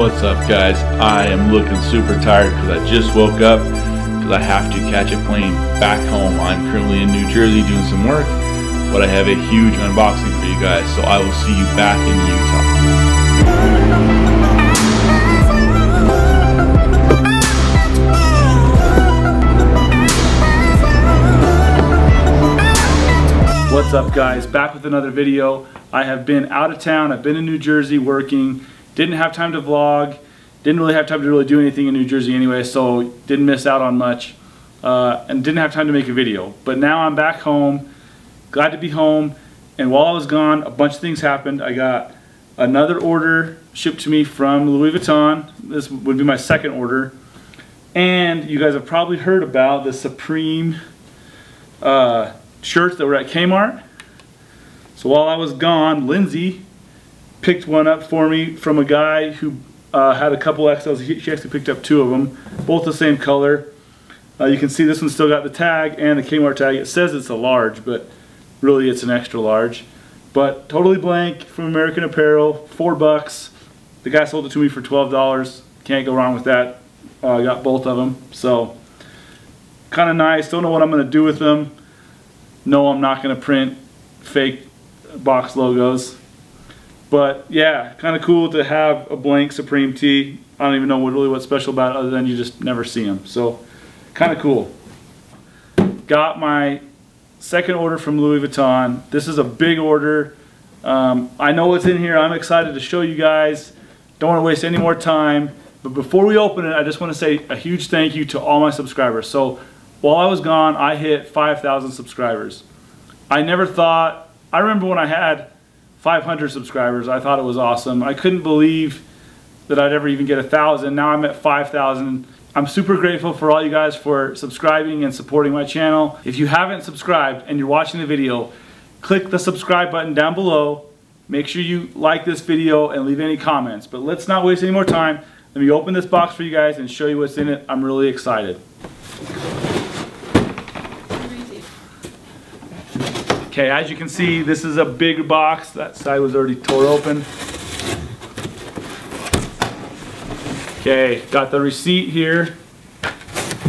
What's up guys? I am looking super tired because I just woke up because I have to catch a plane back home. I'm currently in New Jersey doing some work, but I have a huge unboxing for you guys, so I will see you back in Utah. What's up guys? Back with another video. I have been out of town. I've been in New Jersey working didn't have time to vlog. Didn't really have time to really do anything in New Jersey anyway, so didn't miss out on much. Uh, and didn't have time to make a video. But now I'm back home, glad to be home. And while I was gone, a bunch of things happened. I got another order shipped to me from Louis Vuitton. This would be my second order. And you guys have probably heard about the Supreme uh, shirts that were at Kmart. So while I was gone, Lindsay picked one up for me from a guy who uh, had a couple XLs. He, she actually picked up two of them, both the same color. Uh, you can see this one still got the tag and the Kmart tag. It says it's a large, but really it's an extra large. But totally blank from American Apparel, four bucks. The guy sold it to me for $12. Can't go wrong with that. Uh, got both of them. So kind of nice. Don't know what I'm going to do with them. No, I'm not going to print fake box logos. But yeah, kind of cool to have a blank Supreme tee. I don't even know what really what's special about it other than you just never see them. So kind of cool. Got my second order from Louis Vuitton. This is a big order. Um, I know what's in here. I'm excited to show you guys. Don't want to waste any more time. But before we open it, I just want to say a huge thank you to all my subscribers. So while I was gone, I hit 5,000 subscribers. I never thought, I remember when I had 500 subscribers. I thought it was awesome. I couldn't believe that I'd ever even get a thousand. Now I'm at 5,000. I'm super grateful for all you guys for subscribing and supporting my channel. If you haven't subscribed and you're watching the video, click the subscribe button down below. Make sure you like this video and leave any comments. But let's not waste any more time. Let me open this box for you guys and show you what's in it. I'm really excited. Okay, as you can see, this is a big box. That side was already tore open. Okay, got the receipt here.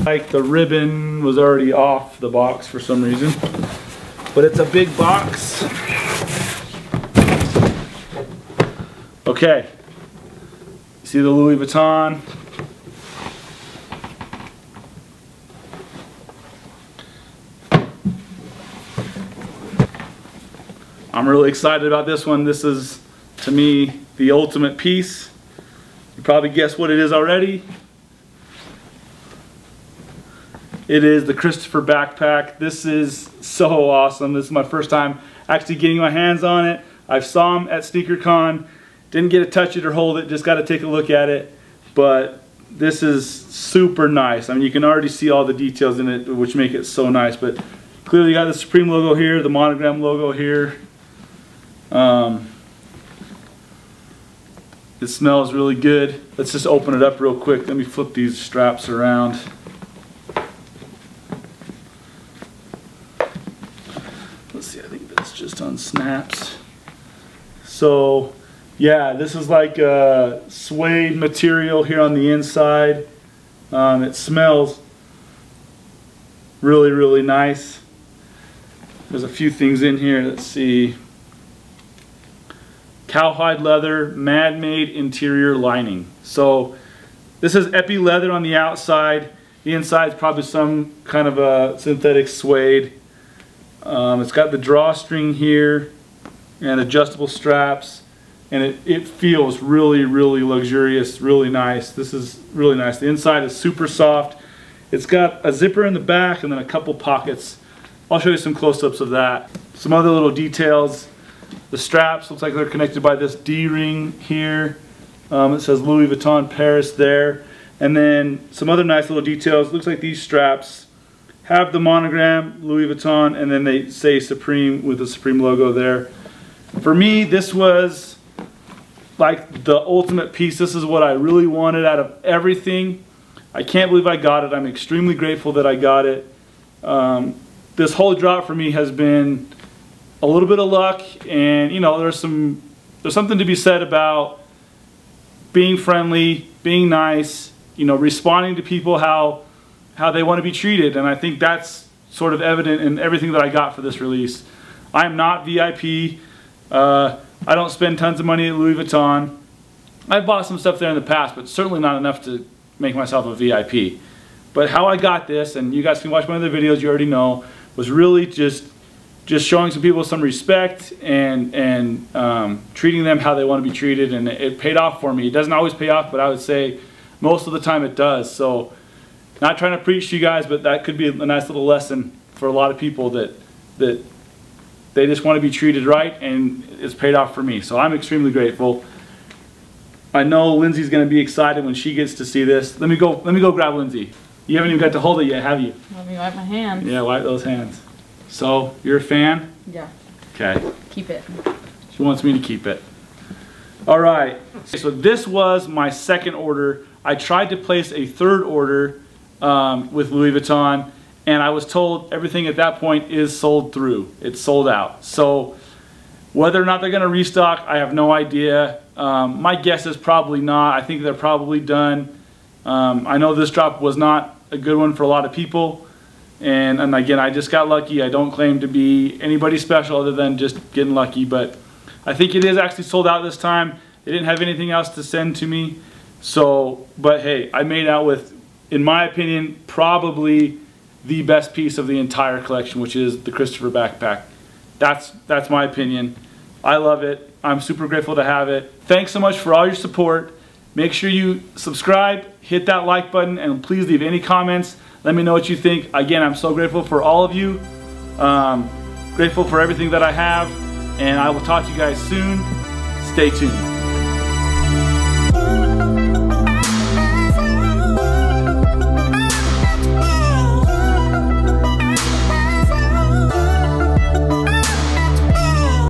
Like the ribbon was already off the box for some reason. But it's a big box. Okay. See the Louis Vuitton. I'm really excited about this one. This is, to me, the ultimate piece. You probably guessed what it is already. It is the Christopher backpack. This is so awesome. This is my first time actually getting my hands on it. I saw them at SneakerCon. Didn't get to touch it or hold it, just got to take a look at it. But this is super nice. I mean, you can already see all the details in it, which make it so nice. But clearly you got the Supreme logo here, the monogram logo here. Um, it smells really good. Let's just open it up real quick. Let me flip these straps around. Let's see, I think that's just on snaps. So, yeah, this is like a suede material here on the inside. Um, it smells really, really nice. There's a few things in here. Let's see cowhide leather, man-made interior lining. So this is epi leather on the outside. The inside is probably some kind of a synthetic suede. Um, it's got the drawstring here and adjustable straps and it, it feels really really luxurious really nice this is really nice the inside is super soft it's got a zipper in the back and then a couple pockets I'll show you some close-ups of that some other little details the straps looks like they're connected by this D-ring here. Um, it says Louis Vuitton Paris there. And then some other nice little details. Looks like these straps have the monogram Louis Vuitton and then they say Supreme with the Supreme logo there. For me, this was like the ultimate piece. This is what I really wanted out of everything. I can't believe I got it. I'm extremely grateful that I got it. Um, this whole drop for me has been a little bit of luck, and you know, there's some there's something to be said about being friendly, being nice, you know, responding to people how how they want to be treated, and I think that's sort of evident in everything that I got for this release. I am not VIP. Uh, I don't spend tons of money at Louis Vuitton. I've bought some stuff there in the past, but certainly not enough to make myself a VIP. But how I got this, and you guys can watch my other videos, you already know, was really just just showing some people some respect and and um, treating them how they want to be treated, and it, it paid off for me. It doesn't always pay off, but I would say most of the time it does. So, not trying to preach to you guys, but that could be a nice little lesson for a lot of people that that they just want to be treated right, and it's paid off for me. So I'm extremely grateful. I know Lindsay's going to be excited when she gets to see this. Let me go. Let me go grab Lindsay. You haven't even got to hold it yet, have you? Let me wipe my hands. Yeah, wipe those hands. So you're a fan? Yeah. Okay. Keep it. She wants me to keep it. All right. So this was my second order. I tried to place a third order um, with Louis Vuitton, and I was told everything at that point is sold through. It's sold out. So whether or not they're going to restock, I have no idea. Um, my guess is probably not. I think they're probably done. Um, I know this drop was not a good one for a lot of people. And, and again, I just got lucky. I don't claim to be anybody special other than just getting lucky. But I think it is actually sold out this time. They didn't have anything else to send to me. So, but hey, I made out with, in my opinion, probably the best piece of the entire collection, which is the Christopher backpack. That's, that's my opinion. I love it. I'm super grateful to have it. Thanks so much for all your support. Make sure you subscribe, hit that like button, and please leave any comments. Let me know what you think. Again, I'm so grateful for all of you. Um, grateful for everything that I have. And I will talk to you guys soon. Stay tuned.